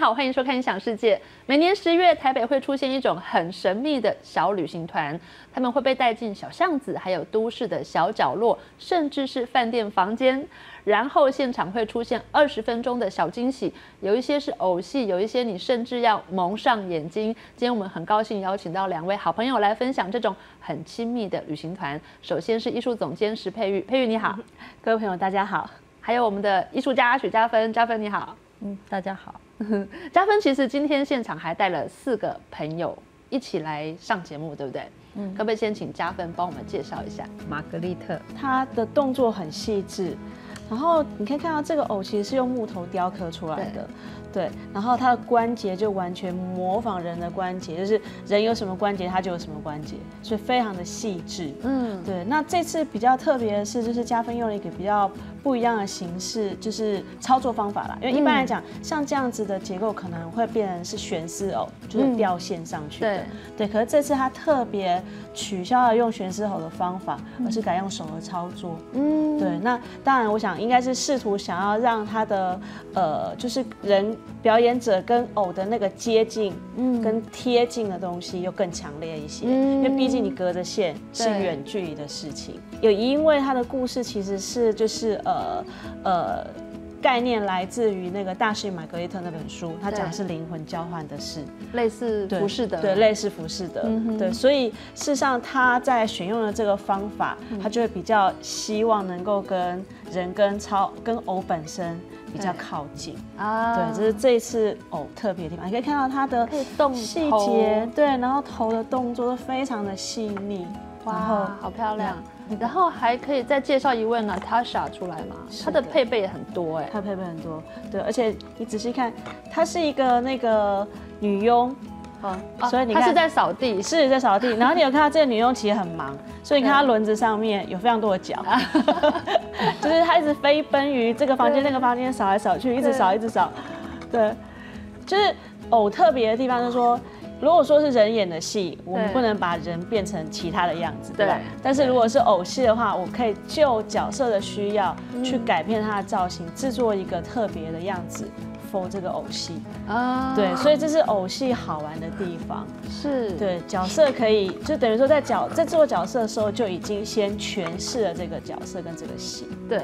好，欢迎收看《影响世界》。每年十月，台北会出现一种很神秘的小旅行团，他们会被带进小巷子，还有都市的小角落，甚至是饭店房间。然后现场会出现二十分钟的小惊喜，有一些是偶戏，有一些你甚至要蒙上眼睛。今天我们很高兴邀请到两位好朋友来分享这种很亲密的旅行团。首先是艺术总监石佩玉，佩玉你好，各位朋友大家好。还有我们的艺术家许嘉芬，嘉芬你好，嗯，大家好。嘉芬其实今天现场还带了四个朋友一起来上节目，对不对？嗯，可不可以先请加分帮我们介绍一下玛格丽特？她的动作很细致，然后你可以看到这个偶其实是用木头雕刻出来的。对，然后它的关节就完全模仿人的关节，就是人有什么关节，它就有什么关节，所以非常的细致。嗯，对。那这次比较特别的是，就是加分用了一个比较不一样的形式，就是操作方法啦。因为一般来讲，像这样子的结构可能会变成是悬丝偶，就是吊线上去的。对，可是这次它特别取消了用悬丝偶的方法，而是改用手的操作。嗯，对。那当然，我想应该是试图想要让他的呃，就是人。表演者跟偶的那个接近，嗯，跟贴近的东西又更强烈一些，因为毕竟你隔着线是远距离的事情。有因为他的故事其实是就是呃呃概念来自于那个大师玛格丽特那本书，他讲的是灵魂交换的事，类似浮士德，对，类似浮士德，对，所以事实上他在选用了这个方法，他就会比较希望能够跟人跟超跟偶本身。比较靠近。啊，对，这是这一次偶特别的地方，你可以看到它的细节，对，然后头的动作都非常的细腻，哇，好漂亮。然后还可以再介绍一位呢，Tasha 出来嘛，她的配备也很多哎，她配备很多，对，而且你仔细看，她是一个那个女佣。啊，所以你看，他是在扫地，是在扫地。然后你有看到这个女佣其实很忙，所以你看她轮子上面有非常多的脚，就是她一直飞奔于这个房间那个房间扫来扫去，一直扫一直扫。对，就是偶特别的地方就是说，如果说是人演的戏，我们不能把人变成其他的样子，对吧？但是如果是偶戏的话，我可以就角色的需要去改变他的造型，制作一个特别的样子。For 这个偶戏啊，对，所以这是偶戏好玩的地方，是对角色可以就等于说在角在做角色的时候就已经先诠释了这个角色跟这个戏。对，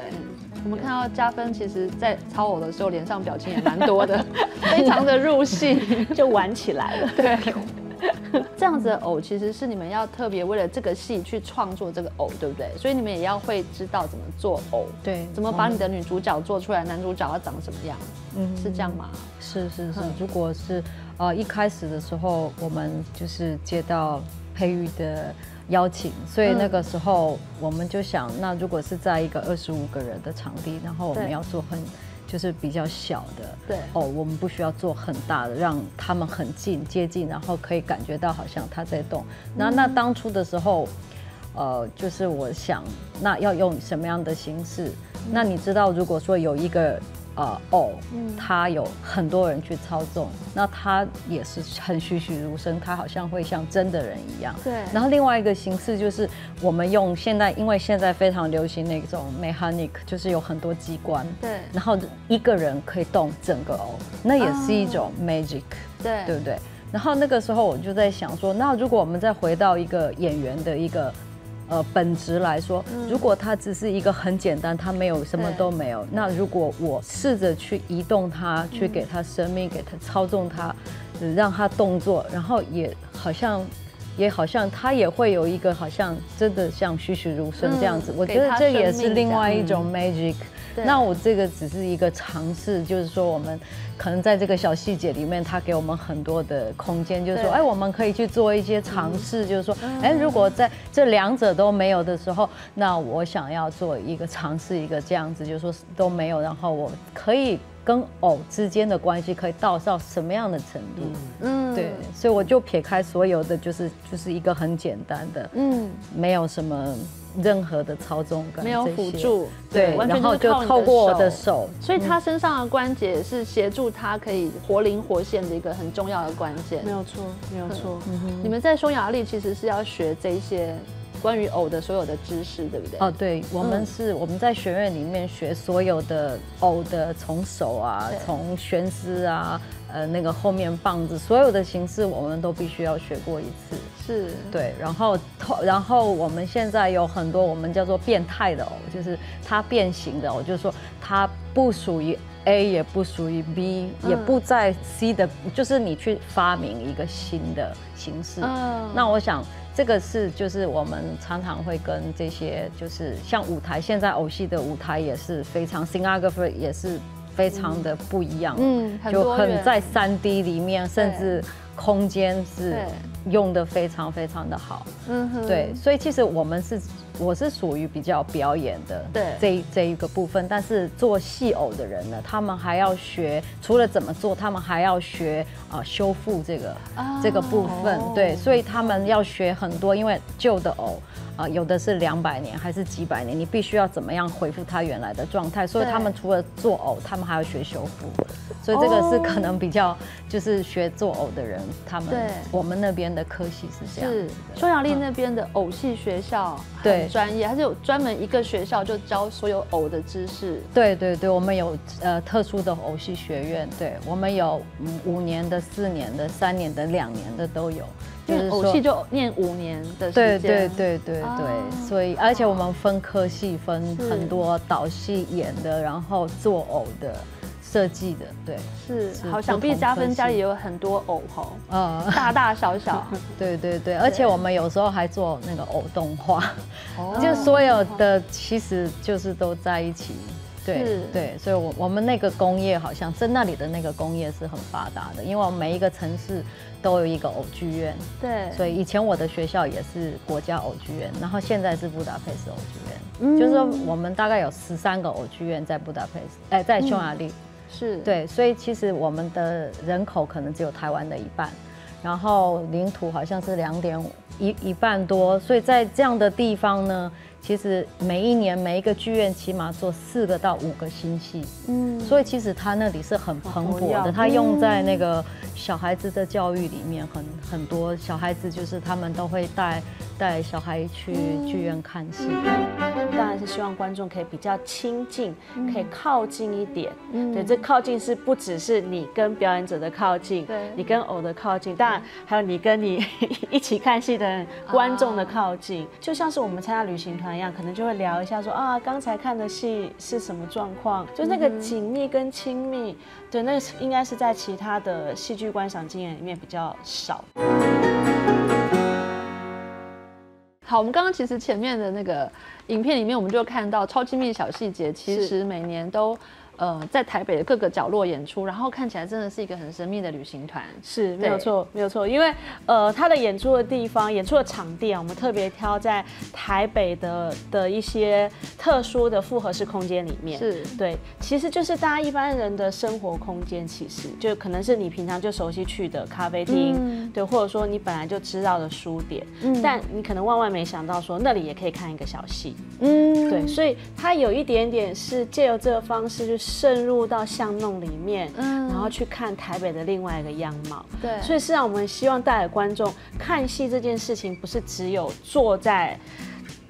我们看到加分，其实在操偶的时候脸上表情也蛮多的，非常的入戏，就玩起来了。对。这样子的偶其实是你们要特别为了这个戏去创作这个偶，对不对？所以你们也要会知道怎么做偶，对，怎么把你的女主角做出来，男主角要长什么样，嗯，是这样吗？是是是，如果是呃一开始的时候，我们就是接到佩玉的邀请，所以那个时候我们就想，那如果是在一个二十五个人的场地，然后我们要做很。就是比较小的，对哦，我们不需要做很大的，让他们很近接近，然后可以感觉到好像他在动。那那当初的时候，呃，就是我想，那要用什么样的形式？那你知道，如果说有一个。呃哦，他有很多人去操纵，那他也是很栩栩如生，他好像会像真的人一样。对。然后另外一个形式就是我们用现在，因为现在非常流行那种 mechanic，就是有很多机关。对。然后一个人可以动整个哦，那也是一种 magic。对。对不对？然后那个时候我就在想说，那如果我们再回到一个演员的一个。呃，本质来说，如果它只是一个很简单，它没有什么都没有。那如果我试着去移动它，去给它生命，给它操纵它，让它动作，然后也好像，也好像它也会有一个好像真的像栩栩如生这样子。我觉得这也是另外一种 magic。那我这个只是一个尝试，就是说我们可能在这个小细节里面，他给我们很多的空间，就是说，哎，我们可以去做一些尝试，就是说，哎，如果在这两者都没有的时候，那我想要做一个尝试，一个这样子，就是说都没有，然后我可以跟偶之间的关系可以到到什么样的程度？嗯，对，所以我就撇开所有的，就是就是一个很简单的，嗯，没有什么。任何的操纵感没有辅助，对，然后就透过我的手，所以他身上的关节是协助他可以活灵活现的一个很重要的关键。没有错，没有错。你们在匈牙利其实是要学这些关于偶的所有的知识，对不对？哦，对，我们是我们在学院里面学所有的偶的，从手啊，从悬丝啊，呃那个后面棒子，所有的形式我们都必须要学过一次。是对，然后然后我们现在有很多我们叫做变态的哦，就是它变形的哦，就是说它不属于 A，也不属于 B，也不在 C 的，就是你去发明一个新的形式。嗯，那我想这个是就是我们常常会跟这些就是像舞台，现在偶戏的舞台也是非常 s i n g o g r a p h y 也是非常的不一样，嗯，就很在三 D 里面，甚至空间是。用的非常非常的好，嗯哼，对，所以其实我们是我是属于比较表演的，对，这这一个部分，但是做戏偶的人呢，他们还要学，除了怎么做，他们还要学啊修复这个这个部分，对，所以他们要学很多，因为旧的偶。啊，有的是两百年，还是几百年，你必须要怎么样恢复它原来的状态？所以他们除了做偶，他们还要学修复。所以这个是可能比较就是学做偶的人，他们我们那边的科系是这样。是匈牙利那边的偶戏学校很专业，它是有专门一个学校就教所有偶的知识？对对对，我们有呃特殊的偶戏学院，对我们有五年的、四年的、三年的、两年的都有。就是偶戏就念五年的时间，对对对对对，所以而且我们分科系分很多导戏演的，然后做偶的设计的，对，是好想必加分家里也有很多偶吼，呃，大大小小，对对对，而且我们有时候还做那个偶动画，就所有的其实就是都在一起。对对，所以，我我们那个工业好像在那里的那个工业是很发达的，因为我们每一个城市都有一个偶剧院。对，所以以前我的学校也是国家偶剧院，然后现在是布达佩斯偶剧院。嗯，就是说我们大概有十三个偶剧院在布达佩斯，哎，在匈牙利。是对，所以其实我们的人口可能只有台湾的一半，然后领土好像是两点一一半多，所以在这样的地方呢。其实每一年每一个剧院起码做四个到五个新戏，嗯，所以其实他那里是很蓬勃的，他用在那个小孩子的教育里面，很很多小孩子就是他们都会带带小孩去剧院看戏。希望观众可以比较亲近，可以靠近一点。嗯，对，这靠近是不只是你跟表演者的靠近，对，你跟偶的靠近，当然还有你跟你一起看戏的观众的靠近，就像是我们参加旅行团一。样可能就会聊一下，说啊，刚才看的戏是什么状况？就那个紧密跟亲密，对，那应该是在其他的戏剧观赏经验里面比较少。好，我们刚刚其实前面的那个影片里面，我们就看到超亲密小细节，其实每年都。呃，在台北的各个角落演出，然后看起来真的是一个很神秘的旅行团，是没有错，没有错。因为呃，他的演出的地方、演出的场地啊，我们特别挑在台北的的一些特殊的复合式空间里面。是对，其实就是大家一般人的生活空间，其实就可能是你平常就熟悉去的咖啡厅，对，或者说你本来就知道的书店，但你可能万万没想到说那里也可以看一个小戏，嗯，对，所以它有一点点是借由这个方式去。渗入到巷弄里面，嗯，然后去看台北的另外一个样貌，对，所以是让我们希望带给观众看戏这件事情，不是只有坐在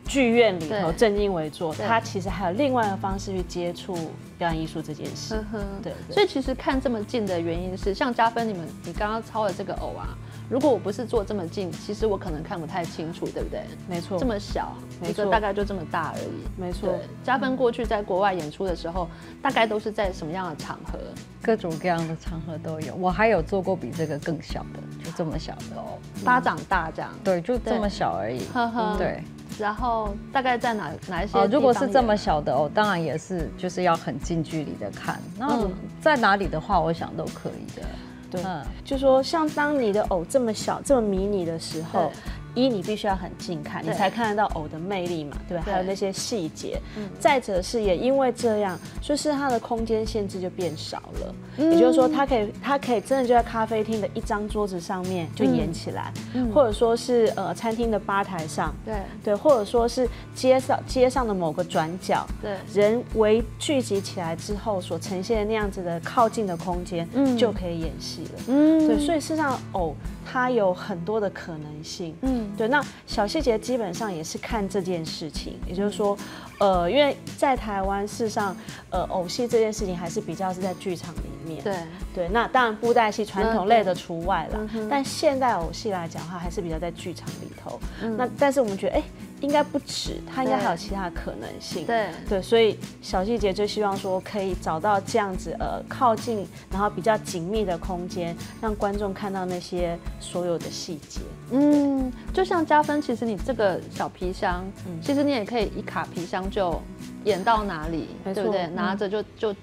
剧院里头正襟危坐，他其实还有另外一个方式去接触表演艺术这件事，对，所以其实看这么近的原因是，像加分，你们你刚刚抄的这个偶啊。如果我不是坐这么近，其实我可能看不太清楚，对不对？没错，这么小，一个大概就这么大而已。没错，加分过去在国外演出的时候，大概都是在什么样的场合？各种各样的场合都有。我还有做过比这个更小的，就这么小的哦，巴掌大这样。对，就这么小而已。呵呵。对。然后大概在哪哪一些？哦，如果是这么小的哦，当然也是就是要很近距离的看。那在哪里的话，我想都可以的。对，就说像当你的偶这么小、这么迷你的时候。一，你必须要很近看，你才看得到偶的魅力嘛，对吧？还有那些细节。再者是也因为这样，所以是它的空间限制就变少了。也就是说，它可以，它可以真的就在咖啡厅的一张桌子上面就演起来，或者说是呃餐厅的吧台上，对。对，或者说是街上街上的某个转角，对，人为聚集起来之后所呈现的那样子的靠近的空间，嗯，就可以演戏了。嗯，对，所以事实上偶。它有很多的可能性，嗯，对。那小细节基本上也是看这件事情，也就是说，呃，因为在台湾，事实上，呃，偶戏这件事情还是比较是在剧场里面。面。对对，那当然布袋戏传统类的除外了嗯，但现代偶戏来讲的话，还是比较在剧场里头。嗯那但是我们觉得，哎、应该不止，它应该对还有其他的可能性。对对，所以小细节就希望说可以找到这样子呃靠近，然后比较紧密的空间，让观众看到那些所有的细节。嗯，就像加分，其实你这个小皮箱，嗯其实你也可以一卡皮箱就演到哪里，没对不对？拿着就就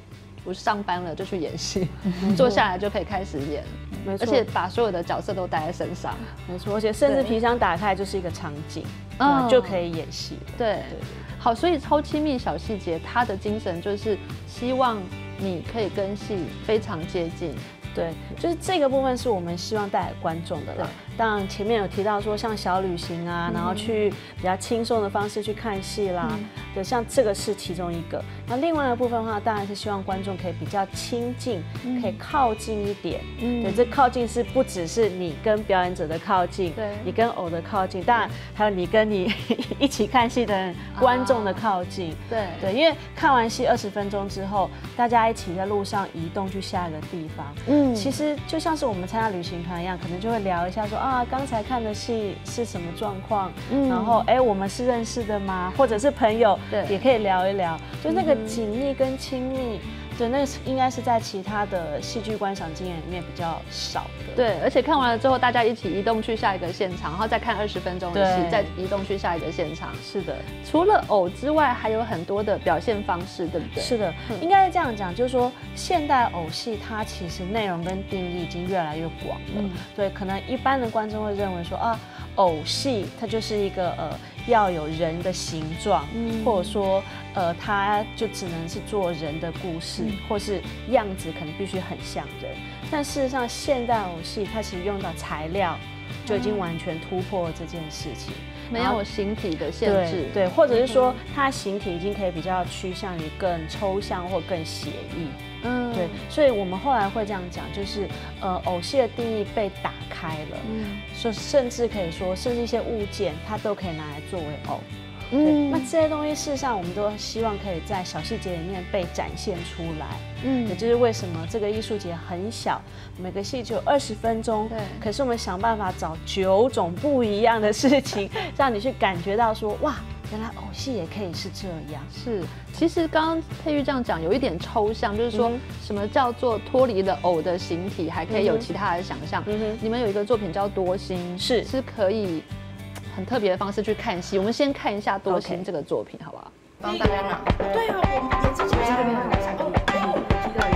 不上班了，就去演戏，坐下来就可以开始演，没错，而且把所有的角色都带在身上。没错，而且甚至皮箱打开就是一个场景，嗯嗯，就可以演戏了。对对，好，所以超亲密小细节，它的精神就是希望你可以跟戏非常接近。对，就是这个部分是我们希望带给观众的啦。当然前面有提到说像小旅行啊，然后去比较轻松的方式去看戏啦，嗯对，像这个是其中一个。那另外的部分的话，当然是希望观众可以比较亲近，可以靠近一点。嗯对，这靠近是不只是你跟表演者的靠近，对你跟偶的靠近，当然还有你跟你 一起看戏的观众的靠近。对对，因为看完戏二十分钟之后，大家一起在路上移动去下一个地方。嗯其实就像是我们参加旅行团一样，可能就会聊一下说啊，刚才看的戏是什么状况，嗯。然后哎，我们是认识的吗？或者是朋友，对。也可以聊一聊，就那个紧密跟亲密，对，那个是应该是在其他的戏剧观赏经验里面比较少的。对，而且看完了之后，大家一起移动去下一个现场，然后再看二十分钟的戏，再移动去下一个现场。是的，除了偶之外，还有很多的表现方式，对不对？是的，嗯应该是这样讲，就是说现代偶戏它其实内容跟定义已经越来越广了。嗯对，可能一般的观众会认为说啊，偶戏它就是一个呃要有人的形状，嗯或者说呃它就只能是做人的故事，嗯或是样子可能必须很像人。但事实上，现代偶戏它其实用到材料就已经完全突破了这件事情。没有形体的限制。对对，或者是说它形体已经可以比较趋向于更抽象或更写意。嗯对，所以我们后来会这样讲，就是呃，偶戏的定义被打开了，嗯说甚至可以说，甚至一些物件它都可以拿来作为偶。对，嗯那这些东西事实上我们都希望可以在小细节里面被展现出来。嗯也就是为什么这个艺术节很小，每个戏只有二十分钟，对可是我们想办法找九种不一样的事情，让你去感觉到说，哇，原来偶戏也可以是这样。是，其实刚刚佩玉这样讲有一点抽象，就是说什么叫做脱离了偶的形体，还可以有其他的想象。嗯哼，你们有一个作品叫多心，是是可以很特别的方式去看戏。我们先看一下多心 OK 这个作品，好不好？帮大家拿。对啊，我们眼睛这边这边哦，提到一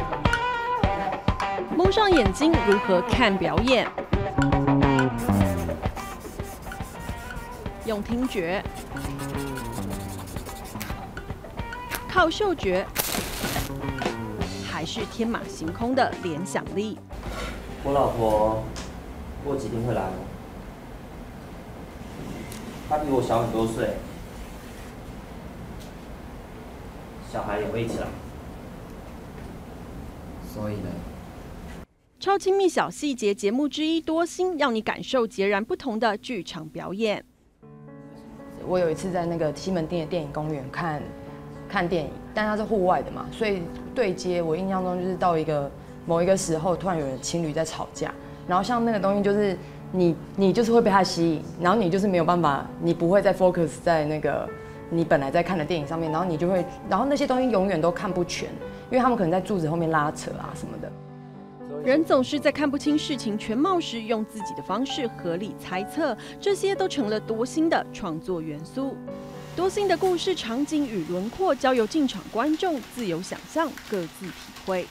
上眼睛如何看表演？用听觉，靠嗅觉，还是天马行空的联想力？我老婆过几天会来，她比我小很多岁，小孩也会一起来，所以呢，超亲密小细节节目之一，多心让你感受截然不同的剧场表演。我有一次在那个西门町的电影公园看看电影，但它是户外的嘛，所以对接我印象中就是到一个某一个时候，突然有人情侣在吵架，然后像那个东西就是你你就是会被它吸引，然后你就是没有办法，你不会再 focus 在那个你本来在看的电影上面，然后你就会，然后那些东西永远都看不全，因为他们可能在柱子后面拉扯啊什么的。人总是在看不清事情全貌时，用自己的方式合理猜测，这些都成了多心的创作元素。多心的故事场景与轮廓，交由进场观众自由想象，各自体会。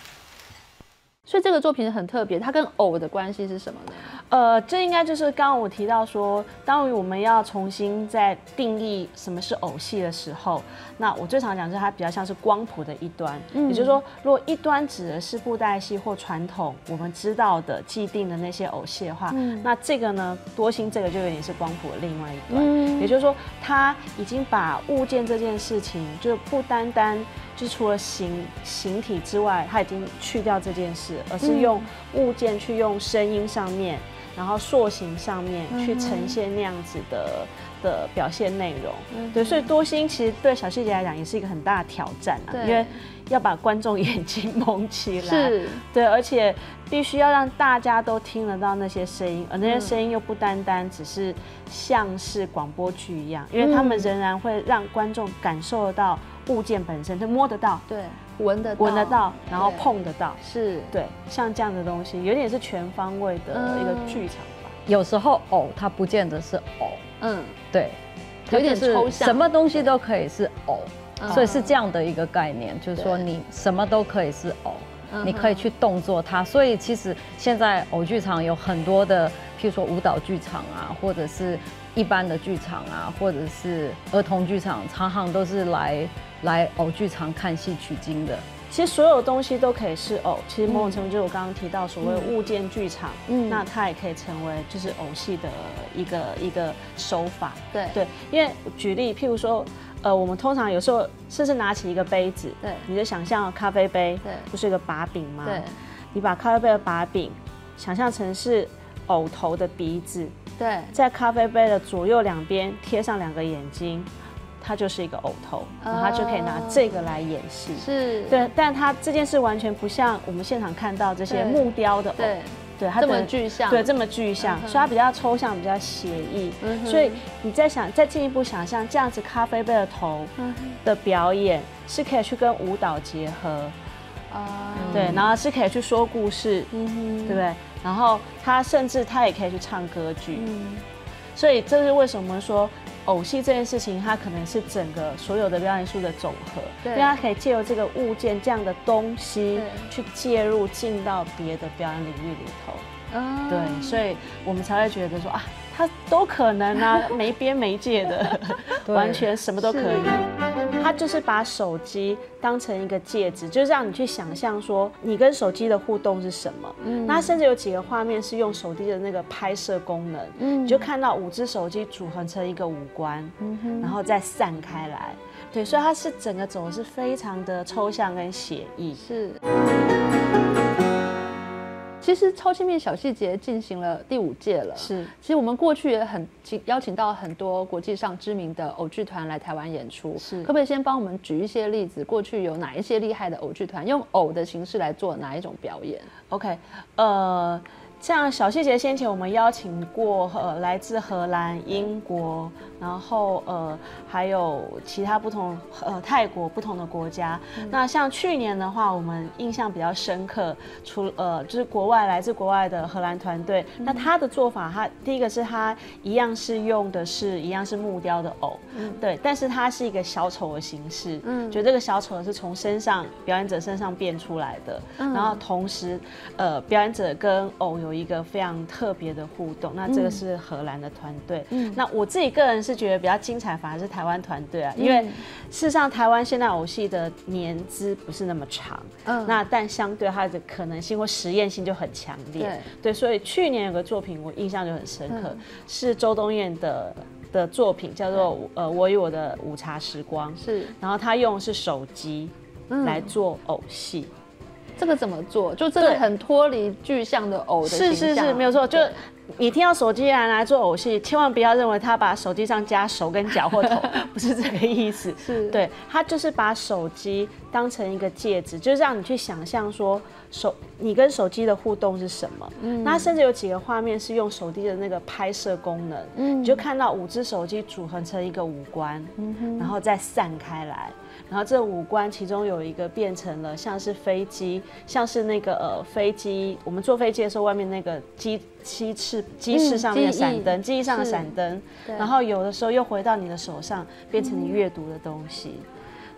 所以这个作品很特别，它跟偶的关系是什么呢？呃，这应该就是刚刚我提到说，当我们要重新再定义什么是偶戏的时候，那我最常讲就是它比较像是光谱的一端，也就是说，如果一端指的是布袋戏或传统我们知道的既定的那些偶戏的话，那这个呢，多星这个就有点是光谱的另外一端，也就是说，它已经把物件这件事情，就不单单就除了形形体之外，他已经去掉这件事，而是用物件去用声音上面。然后塑形上面去呈现那样子的的表现内容。对，所以多星其实对小细节来讲也是一个很大的挑战啊，因为要把观众眼睛蒙起来。是，对，而且必须要让大家都听得到那些声音，而那些声音又不单单只是像是广播剧一样，因为他们仍然会让观众感受得到物件本身，就摸得到、对，闻得到。闻得到，然后碰得到。是，对，像这样的东西，有点是全方位的一个剧场吧。有时候偶它不见得是偶，嗯，对，有点是抽象。什么东西都可以是偶，嗯。所以是这样的一个概念，就是说你什么都可以是偶。嗯你可以去动作它，所以其实现在偶剧场有很多的，譬如说舞蹈剧场啊，或者是一般的剧场啊，或者是儿童剧场，常常都是来来偶剧场看戏取经的。其实所有东西都可以是偶，其实某种程度就是我刚刚提到所谓物件剧场，嗯那它也可以成为就是偶戏的一个一个手法。对对，因为举例，譬如说，呃，我们通常有时候甚至拿起一个杯子，对你就想象咖啡杯，对不是一个把柄吗？对，你把咖啡杯的把柄想象成是偶头的鼻子，对，在咖啡杯的左右两边贴上两个眼睛，它就是一个偶头，然后它就可以拿这个来演戏。是，对，但它这件事完全不像我们现场看到这些木雕的偶，对，对，它这么具象，对，这么具象，嗯所以它比较抽象，比较写意。嗯所以你在想，再进一步想象，这样子咖啡杯的头嗯的表演是可以去跟舞蹈结合，啊，对，然后是可以去说故事，嗯，对不对？然后他甚至他也可以去唱歌剧，嗯，所以这是为什么说偶戏这件事情，它可能是整个所有的表演术的总和，对。因为它可以借由这个物件这样的东西去介入进到别的表演领域里头。嗯对，所以我们才会觉得说啊，它都可能啊，没边没界的，完全什么都可以。他就是把手机当成一个介质，就是让你去想象说你跟手机的互动是什么。嗯那甚至有几个画面是用手机的那个拍摄功能，嗯你就看到五只手机组合成一个五官，嗯然后再散开来。对，所以它是整个走的是非常的抽象跟写意。是。其实超轻面小细节进行了第五届了，是其实我们过去也很请邀请到很多国际上知名的偶剧团来台湾演出，是可不可以先帮我们举一些例子？过去有哪一些厉害的偶剧团用偶的形式来做哪一种表演？OK，呃，像小细节先前我们邀请过呃来自荷兰、英国，然后呃还有其他不同呃泰国不同的国家。那像去年的话，我们印象比较深刻，除呃就是国外来自国外的荷兰团队，那他的做法，他第一个是他一样是用的是一样是木雕的偶，对，但是它是一个小丑的形式，嗯，就这个小丑是从身上表演者身上变出来的，然后同时呃表演者跟偶有一个非常特别的互动，那这个是荷兰的团队，嗯，那我自己个人是觉得比较精彩，反而是台湾团队啊，因为事实上台湾现代偶戏的年资不是那么长，嗯。那但相对它的可能性或实验性就很强烈，对，所以去年有个作品我印象就很深刻，是周冬燕的的作品，叫做呃我与我的午茶时光，是。然后他用的是手机来做偶戏，这个怎么做？就真的很脱离具象的偶的是是是，没有错，就你听到手机来拿来做偶戏，千万不要认为他把手机上加手跟脚或头，不是这个意思。是对，他就是把手机当成一个介质，就是让你去想象说手你跟手机的互动是什么。嗯，那甚至有几个画面是用手机的那个拍摄功能，嗯，你就看到五只手机组合成一个五官，嗯然后再散开来。然后这五官其中有一个变成了像是飞机，像是那个呃飞机，我们坐飞机的时候外面那个机机翅机翅上面的闪灯，机翼上的闪灯，然后有的时候又回到你的手上，变成你阅读的东西。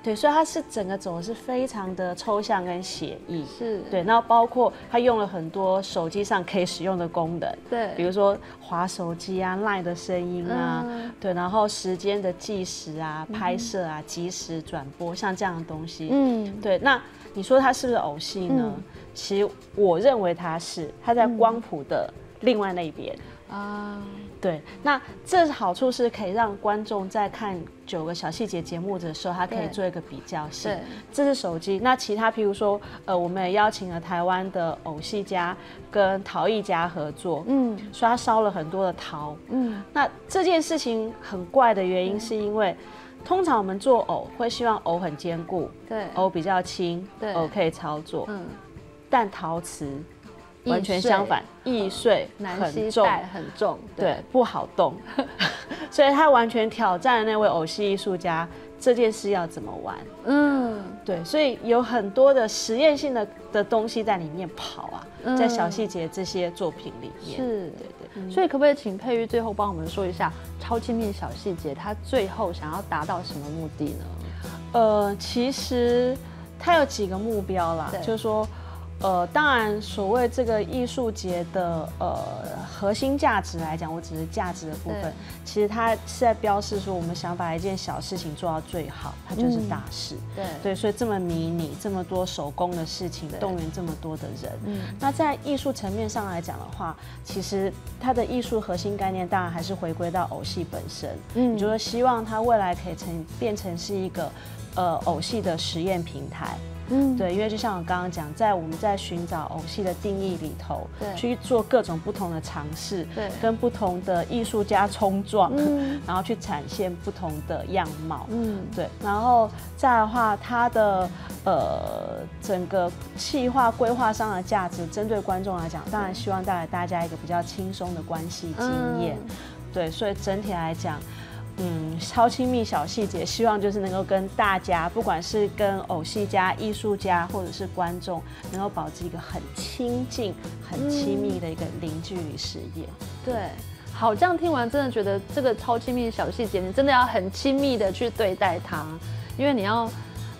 对，所以它是整个走的是非常的抽象跟写意。是，对，然后包括它用了很多手机上可以使用的功能，对比如说滑手机啊、赖的声音啊，嗯对，然后时间的计时啊、拍摄啊、即时转播，像这样的东西，嗯，对。那你说它是不是偶戏呢？其实我认为它是，它在光谱的另外那一边。啊，对，那这好处是可以让观众在看九个小细节节目的时候，他可以做一个比较性对。这是手机，那其他譬如说，呃，我们也邀请了台湾的偶戏家跟陶艺家合作，嗯所以他烧了很多的陶。嗯，那这件事情很怪的原因是因为，通常我们做偶会希望偶很坚固，对，偶比较轻，对偶可以操作，嗯，但陶瓷完全相反，易碎难很重。很重，对，不好动，所以他完全挑战了那位偶戏艺术家这件事要怎么玩。嗯，对，所以有很多的实验性的的东西在里面跑啊，嗯在小细节这些作品里面。是对对。所以可不可以请佩玉最后帮我们说一下超亲密小细节，他最后想要达到什么目的呢？呃，其实他有几个目标啦，就是说，呃，当然所谓这个艺术节的呃核心价值来讲，我只是价值的部分，其实它是在标示说，我们想把一件小事情做到最好，它就是嗯。大事。对。对，所以这么迷你，这么多手工的事情，动员这么多的人，嗯。那在艺术层面上来讲的话，其实它的艺术核心概念当然还是回归到偶戏本身，嗯。嗯，就是希望它未来可以成变成是一个呃偶戏的实验平台。嗯，对，因为就像我刚刚讲，在我们在寻找偶戏的定义里头，对去做各种不同的尝试，对跟不同的艺术家冲撞，嗯然后去展现不同的样貌，嗯，对，然后再的话，它的呃整个企划规划上的价值，针对观众来讲，当然希望带来大家一个比较轻松的关系经验。嗯对，所以整体来讲，嗯，超亲密小细节，希望就是能够跟大家，不管是跟偶戏家、艺术家，或者是观众，能够保持一个很亲近、很亲密的一个零距离实验。对。好，这样听完真的觉得这个超亲密小细节，你真的要很亲密的去对待它，因为你要，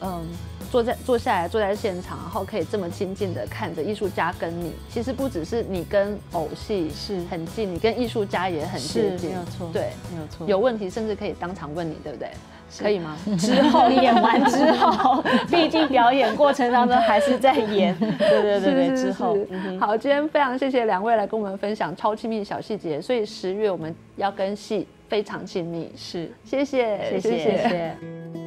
嗯，坐在坐下来坐在现场，然后可以这么亲近的看着艺术家跟你，其实不只是你跟偶戏是。很近，你跟艺术家也很接近，没有错，对，没有错。有问题甚至可以当场问你，对不对？可以吗？之后演完之后，毕竟表演过程当中还是在演，对对对对，之后嗯好，今天非常谢谢两位来跟我们分享超亲密小细节，所以十月我们要跟戏非常亲密，是，谢谢，谢谢。谢谢。